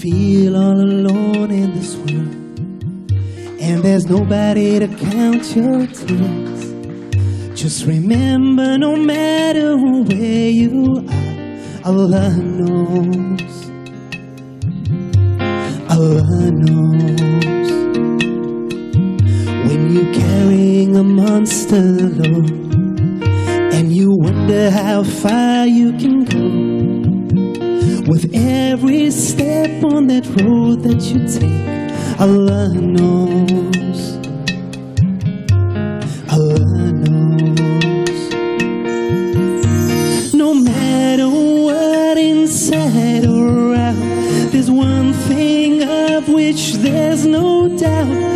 feel all alone in this world, and there's nobody to count your tears. Just remember, no matter where you are, Allah knows. Allah knows. When you're carrying a monster load, and you wonder how far you can go. With every step on that road that you take, Allah knows. Allah knows. No matter what inside or out, there's one thing of which there's no doubt.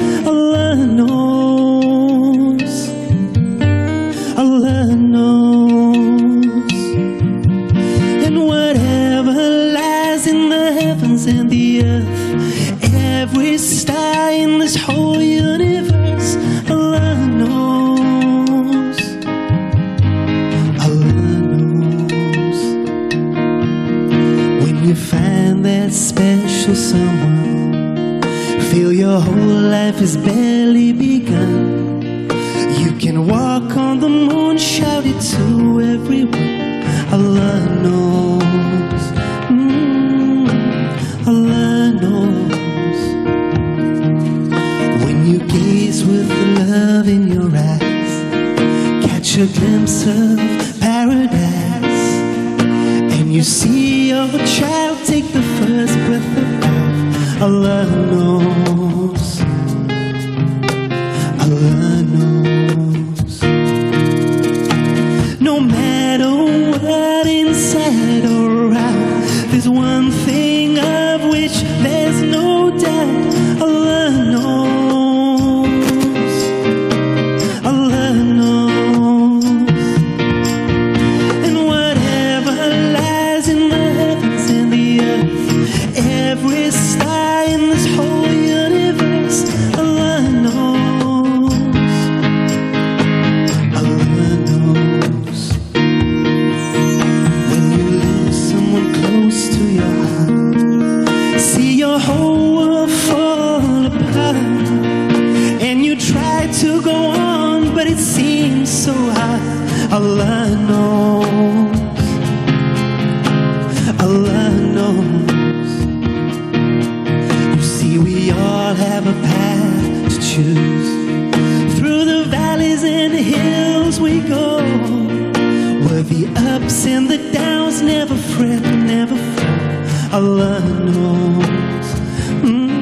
Feel your whole life has barely begun. You can walk on the moon, shout it to everyone. Allah knows. Mm, Allah knows. When you gaze with the love in your eyes, catch a glimpse of paradise, and you see your child take the first breath of life. Allah knows. Allah knows. You see, we all have a path to choose. Through the valleys and the hills we go. Where the ups and the downs never fret, never fall. Allah knows. Mm,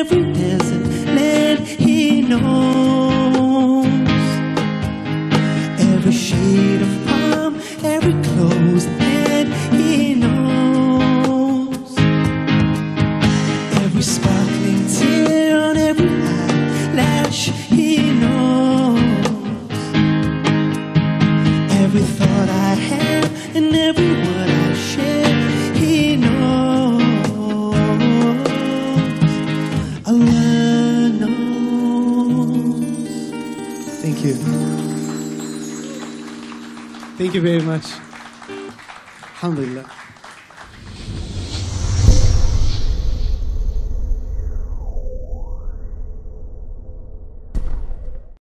every desert land, He knows. Every shade of palm, every closed hand, He knows. Every sparkling tear on every eyelash, He knows. Every Thank you very much. Alhamdulillah.